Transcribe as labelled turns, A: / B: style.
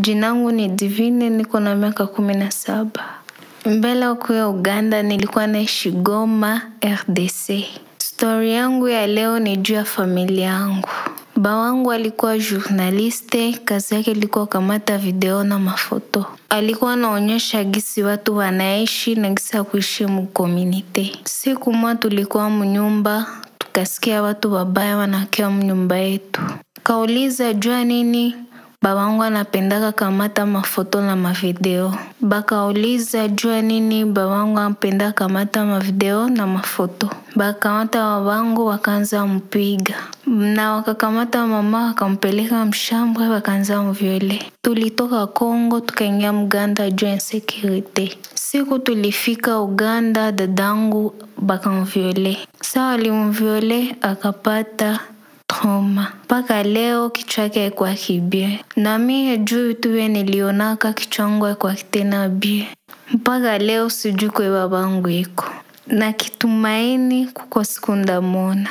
A: Jinangu ni Divine, niko na miaka kumi na saba. Mbele ya kuya Uganda nilikuwa naishi Goma, RDC. Stori yangu ya leo ni juu ya familia yangu. Ba wangu alikuwa journaliste, kazi yake ilikuwa kamata video na mafoto. Alikuwa anaonyesha gisi watu wanaishi na gisi ya kuishi mukomunite. Siku moja tulikuwa mnyumba, tukasikia watu wabaya wanakia mnyumba yetu. Kauliza jua nini babangu anapendaka kamata mafoto na mavideo. Bakauliza jua nini babangu anapenda kamata mavideo na mafoto. Bakamata babangu wakaanza mpiga na wakakamata mama wakampeleka mshambwe wakaanza mvyole. Tulitoka Kongo tukaingia mganda juu insekurite. Siku tulifika Uganda, dadangu bakamvyole. Sa walimvyole akapata trauma mpaka leo kichwa yake kibie, na mie juu tuwe nilionaka kichwa kwa kitena tena bie. Mpaka leo sijui kwe babangu iko na kitumaini kuko siku ndamwona.